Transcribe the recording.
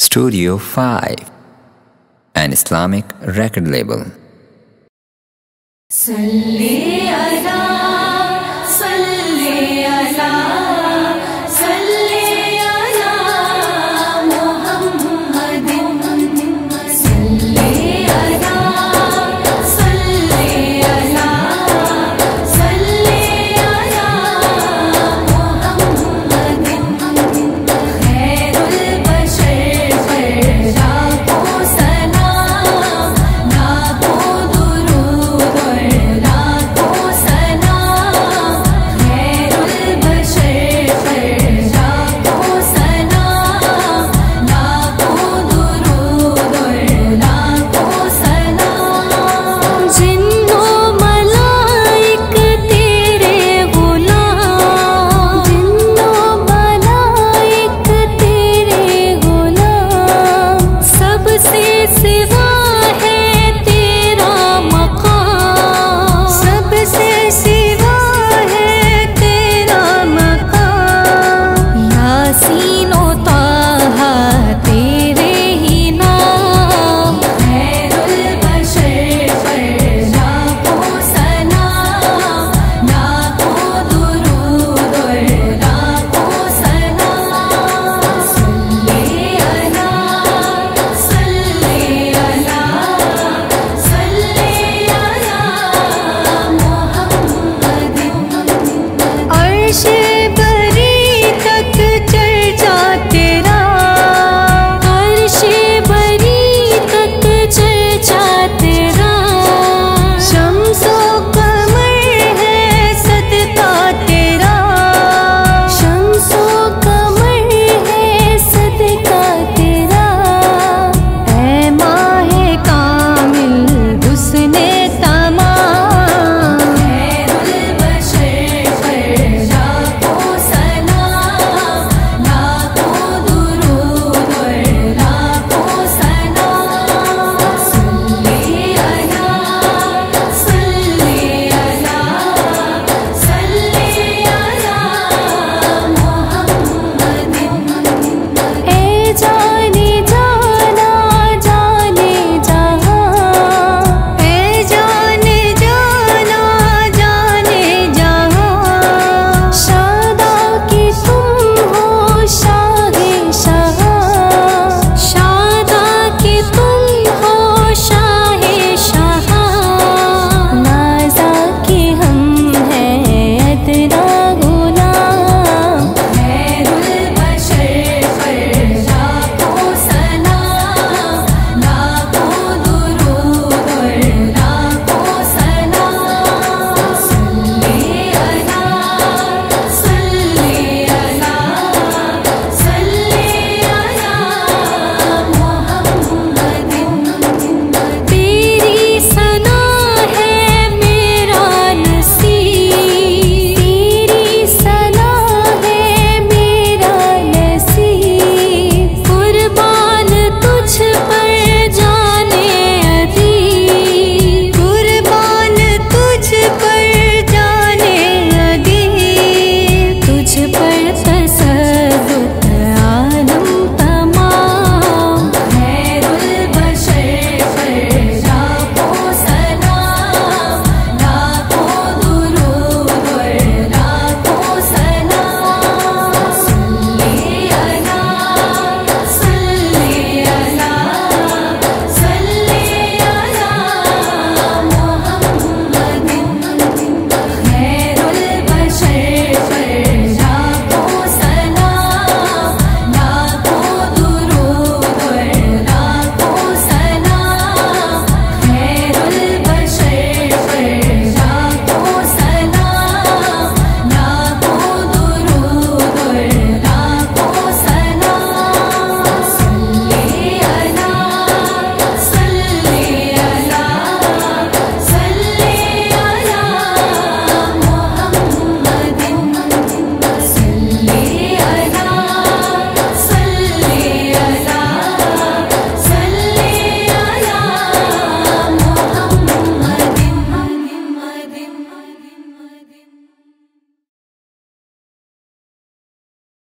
Studio 5, an Islamic record label.